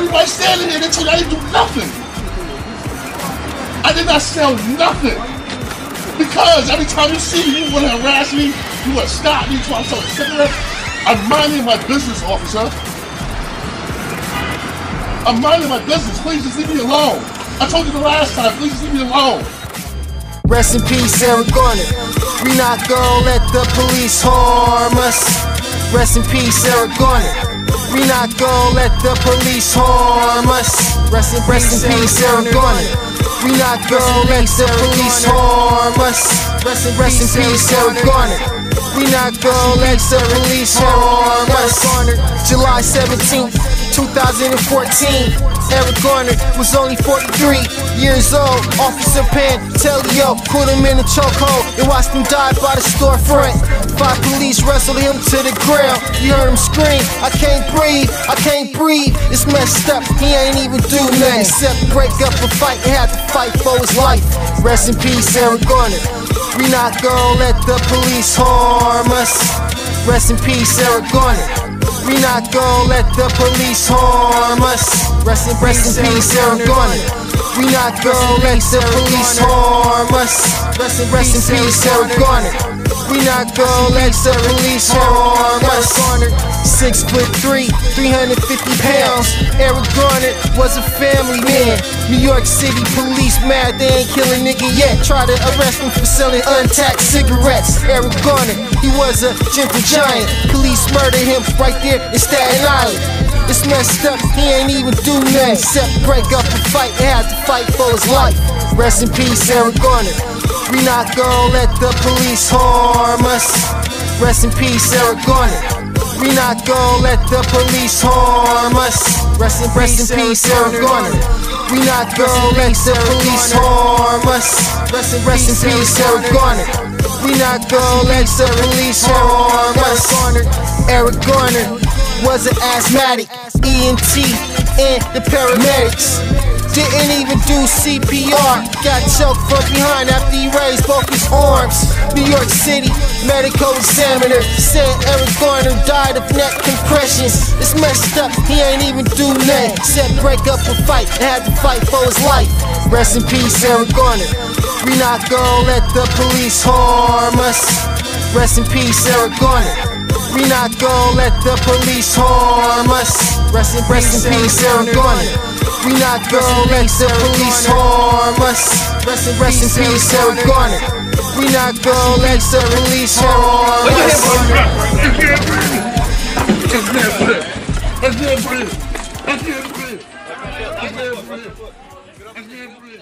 Everybody standing there, they told you I didn't do nothing. I did not sell nothing. Because every time you see me, you want to harass me, you want to stop me, want to sell cigarettes. I'm minding my business, officer. I'm minding my business. Please just leave me alone. I told you the last time, please just leave me alone. Rest in peace, Eric Garner. We not gonna let the police harm us. Rest in peace, Eric Garner. We not gonna let the police harm us. Rest in, rest in peace, Eric Garner. We not gonna let the police harm us. Rest in, rest in peace, Eric Garner. We not gonna let the police harm us. July 17th, 2014. Eric Garner was only 43 years old. Officer Penn Pantaleo put him in a chokehold and watched him die by the storefront. Five police wrestled him to the ground. You heard him scream, I can't breathe, I can't breathe. It's messed up, he ain't even do nothing except break up a fight and have to fight for his life. Rest in peace, Eric Garner. We not gonna let the police harm us. Rest in peace, Eric Garner. We not gonna let the police harm us. Rest in, peace, Eric Garner. We not gonna let the police harm us. Rest in, rest in peace, Eric Garner. We not gonna let the police harm us. Six foot three, 350 pounds. Eric Garner was a family man. New York City police mad they ain't kill a nigga yet. Try to arrest him for selling untaxed cigarettes. Eric Garner, he was a gentle giant. Police murdered him right there in Staten Island. It's messed up, he ain't even do nothing except break up a fight and had to fight for his life. Rest in peace, Eric Garner. We not gonna let the police harm us. Rest in peace, Eric Garner. We not gonna let the police harm us. Rest in, rest in peace, Eric Garner. We not gonna let the police harm us. Rest in, rest in peace, Eric Garner. We not gonna let the police harm us. Eric Garner was an asthmatic, EMT, and the paramedics. Didn't even do CPR. Got choked from behind after he raised both his arms. New York City medical examiner said Eric Garner died of neck compressions. It's messed up, he ain't even do nothing. Said break up a fight and had to fight for his life. Rest in peace, Eric Garner. We not gonna let the police harm us. Rest in peace, Eric Garner. We not gonna let the police harm us. Rest in, rest in peace, Eric Garner. We not gonna let the police harm us. Rest in, rest in peace, Eric Garner. We not gonna let the police harm us. I can't breathe. I can't breathe. I can't breathe. I can't breathe. I can't breathe. I can't breathe.